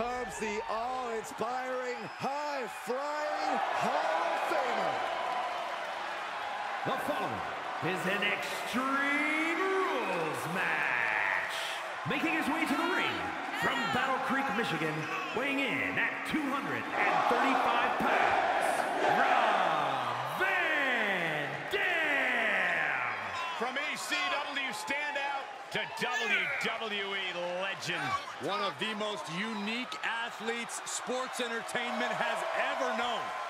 comes the awe-inspiring, high-flying Hall of Famer. The following is an Extreme Rules match. Making his way to the ring from Battle Creek, Michigan, weighing in at 235 pounds, Rob Van Dam. From ECW standout to WWE legend. One of the most unique athletes sports entertainment has ever known.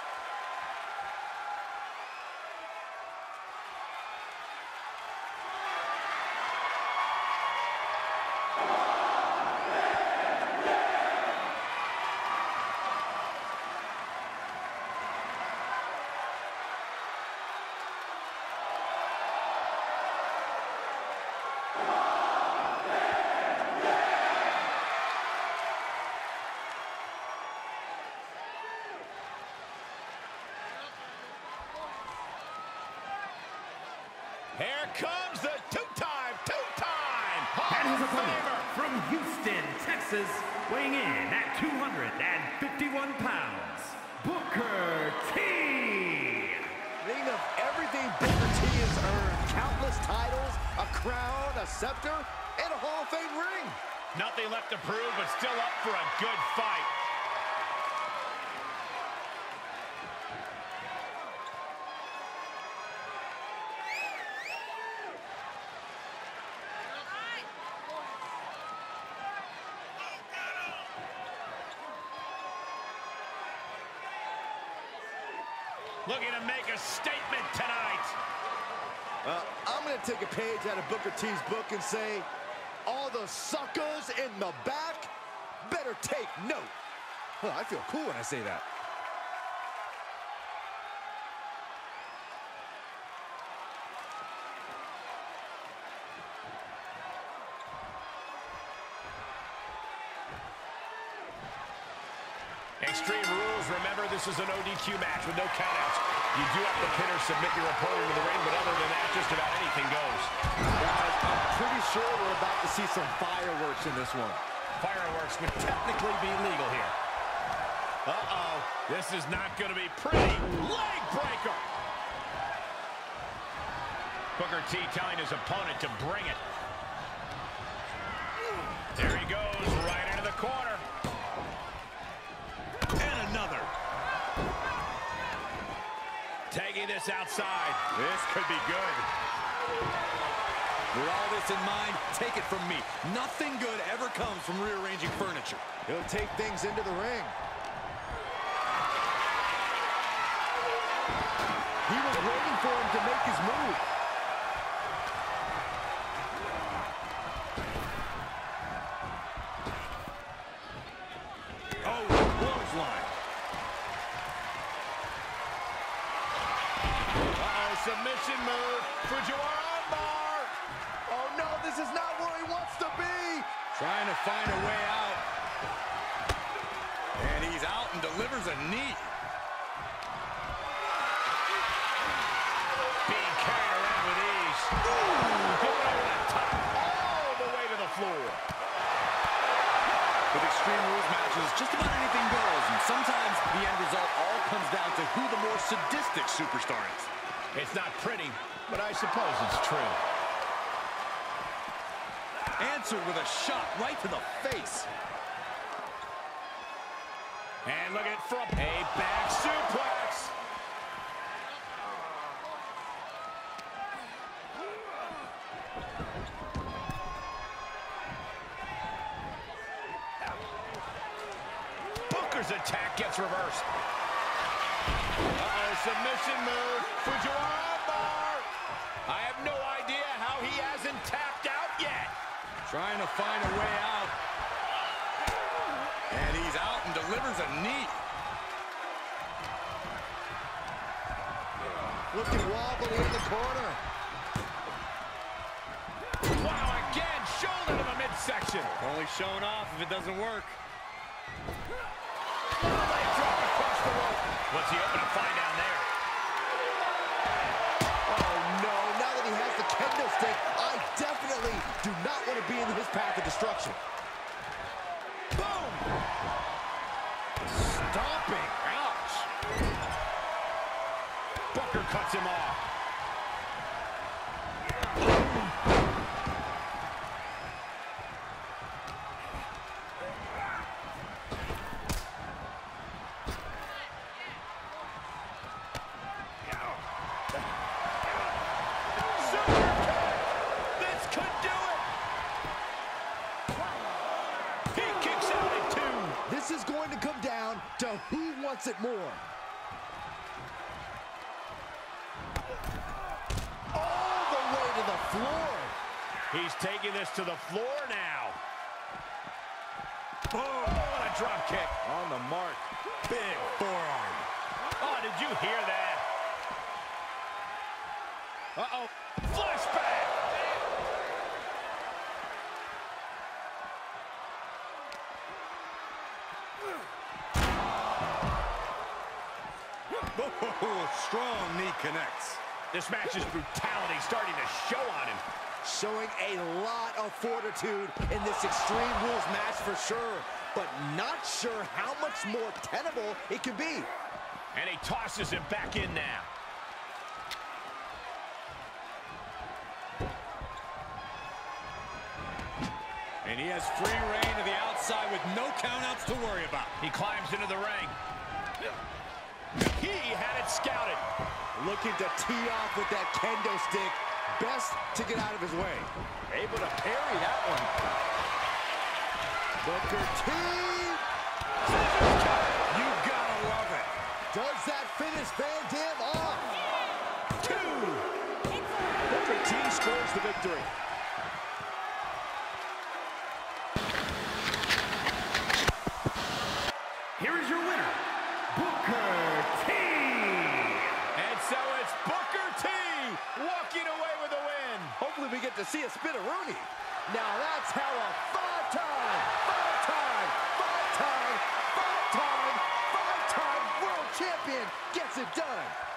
Here comes the two-time, two-time And Hall his of opponent Famer. from Houston, Texas, weighing in at 251 pounds, Booker T. Think of everything Booker T has earned. Countless titles, a crown, a scepter, and a Hall of Fame ring. Nothing left to prove, but still up for a good fight. Looking to make a statement tonight. Uh, I'm going to take a page out of Booker T's book and say, all the suckers in the back better take note. Well, I feel cool when I say that. Rules, remember this is an ODQ match with no countouts. You do have to pin or submit your opponent to the ring, but other than that, just about anything goes. Guys, I'm pretty sure we're about to see some fireworks in this one. Fireworks would technically be legal here. Uh-oh, this is not going to be pretty. Leg breaker! Booker T telling his opponent to bring it. There he goes, right into the corner. And another. Taking this outside. This could be good. With all this in mind, take it from me. Nothing good ever comes from rearranging furniture. He'll take things into the ring. He was waiting for him to make his move. Oh, clothesline. Uh-oh, submission move. Fujiwara armbar. Oh no, this is not where he wants to be. Trying to find a way out. And he's out and delivers a knee. Being carried around with ease. Ooh, going over the top, all the way to the floor. With Extreme Rules matches, just about anything goes, and sometimes the end result all comes down to who the more sadistic superstar is. It's not pretty, but I suppose it's true. Answered with a shot right to the face. And look at from a back suplex. Booker's attack gets reversed. Uh-oh, submission move. Fujiwara bar. I have no idea how he hasn't tapped out yet. Trying to find a way out. And he's out and delivers a knee. Looking wobbly in the corner. Wow, again, shoulder to the midsection. Only showing off if it doesn't work. What's he hoping to find down there? Oh no, now that he has the kendo stick, I definitely do not want to be in his path of destruction. Boom! stomping. Ouch. Booker cuts him off. Wants it more. All the way to the floor. He's taking this to the floor now. Oh, what a drop kick. On the mark. Big forearm. Oh, did you hear that? Uh-oh. Flashback! Oh, strong knee connects. This match's brutality starting to show on him. Showing a lot of fortitude in this Extreme Rules match for sure, but not sure how much more tenable it could be. And he tosses him back in now. And he has free reign to the outside with no countouts to worry about. He climbs into the ring. He had it scouted. Looking to tee off with that kendo stick. Best to get out of his way. Able to parry that one. Booker T You gotta love it. does that finish Van Dam off. Two. Booker T scores the victory. Here is your winner, Booker T. And so it's Booker T walking away with a win. Hopefully we get to see a Spinaroonie. Now that's how a five-time, five-time, five-time, five-time, five-time world champion gets it done.